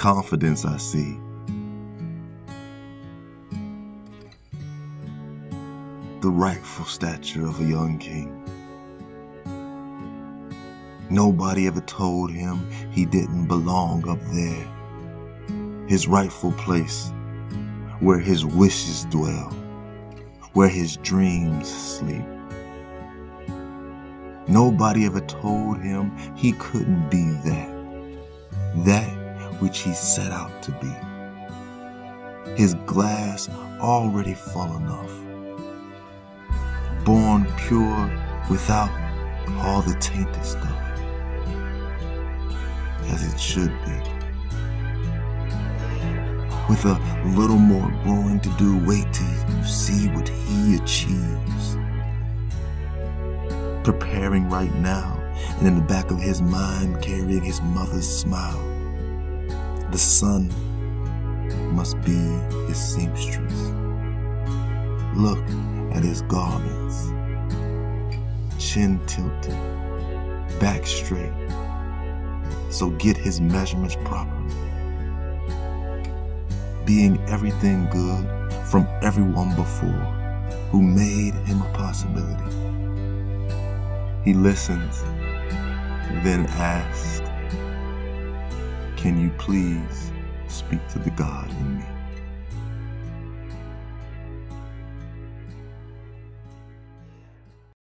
confidence I see. The rightful stature of a young king. Nobody ever told him he didn't belong up there. His rightful place, where his wishes dwell, where his dreams sleep. Nobody ever told him he couldn't be that, that which he set out to be. His glass already full enough, born pure without all the tainted stuff, as it should be. With a little more growing to do, wait till you see what he achieves preparing right now, and in the back of his mind, carrying his mother's smile. The sun must be his seamstress. Look at his garments, chin tilted, back straight. So get his measurements proper. Being everything good from everyone before who made him a possibility. He listens, then asks, Can you please speak to the God in me?